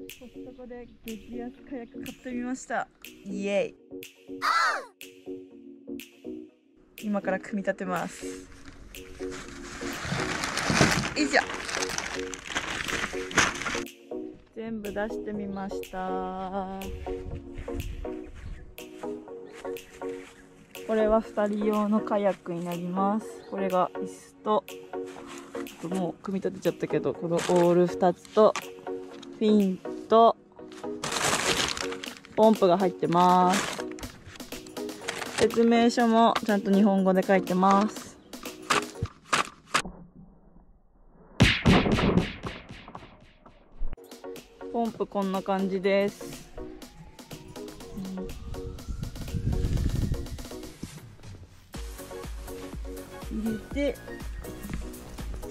コストコで激安カヤック買ってみました。イエイ。今から組み立てます。いしょ全部出してみました。これは2人用のカヤックになります。これが椅子と。もう組み立てちゃったけどこのオール2つと。フィンとポンプが入ってます。説明書もちゃんと日本語で書いてます。ポンプこんな感じです、入れて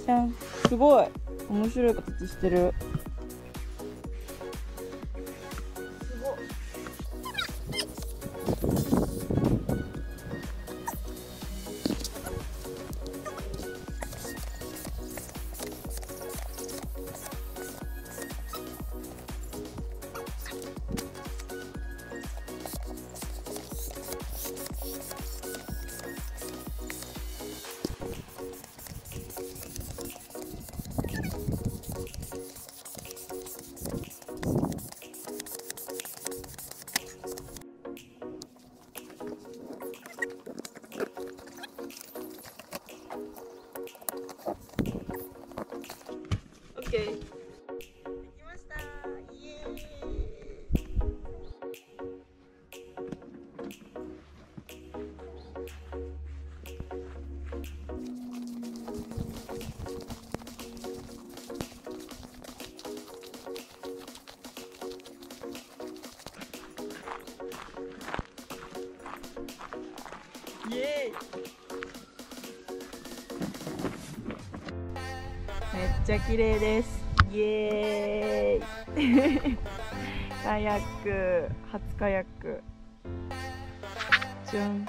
じゃん。すごい。面白い形してる。オちゃ綺麗です。イエーイ。カヤック、初カヤック。じゃん。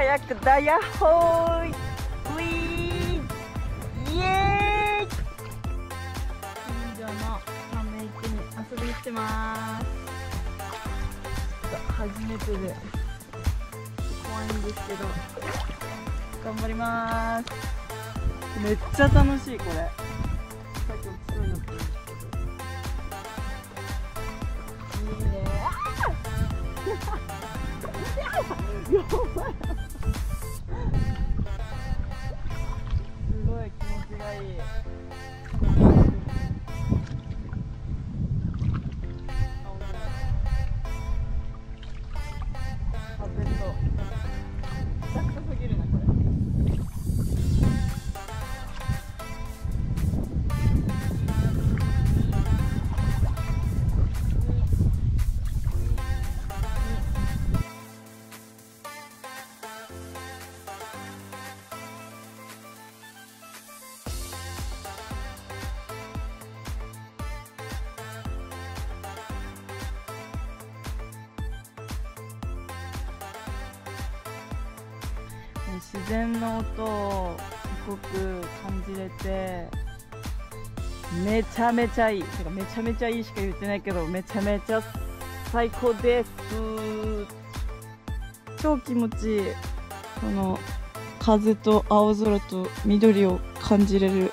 カヤックだヤッホーイウィーンイエーイ。近所のため池に遊びに来てます。初めてで怖いんですけど。頑張ります。めっちゃ楽しいこれ。さっき落ちそうに。なったんですけどいいね。やばいい自然の音をすごく感じれてめちゃめちゃいい。てかめちゃめちゃいいしか言ってないけどめちゃめちゃ最高です。超気持ちいい。この風と青空と緑を感じれる。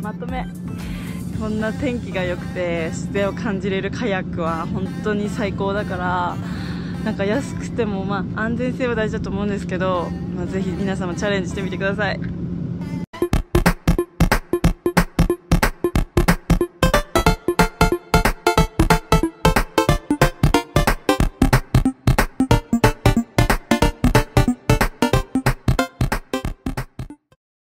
まとめ。こんな天気が良くて自然を感じれるカヤックは本当に最高だからなんか安くてもまあ安全性は大事だと思うんですけど、まあ、ぜひ皆様チャレンジしてみてください。